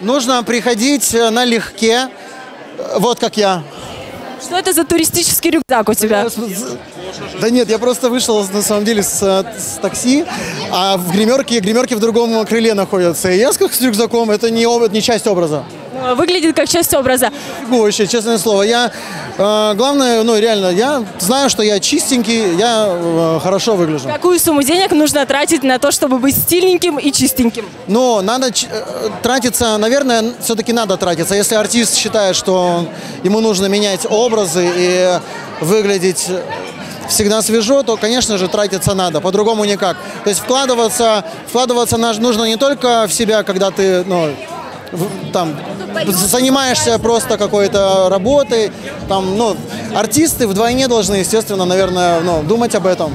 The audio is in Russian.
Нужно приходить э, налегке, вот как я. Что это за туристический рюкзак у тебя? Да нет, я просто вышел на самом деле с, э, с такси, а в гримерке, гримерки в другом крыле находятся. И я с, рюкзаком, это не, об- не часть образа. Ну, Выглядит как часть образа. Вообще, честное слово. Я, э, главное, ну реально, я знаю, что я чистенький, я э, хорошо выгляжу. Какую сумму денег нужно тратить на то, чтобы быть стильненьким и чистеньким? Но надо э, тратиться, наверное, все-таки надо тратиться. Если артист считает, что ему нужно менять образы и выглядеть всегда свежо, то, конечно же, тратиться надо, по-другому никак. То есть вкладываться, вкладываться нужно не только в себя, когда ты, ну, там, занимаешься просто какой-то работой, там, ну, артисты вдвойне должны, естественно, наверное, ну, думать об этом.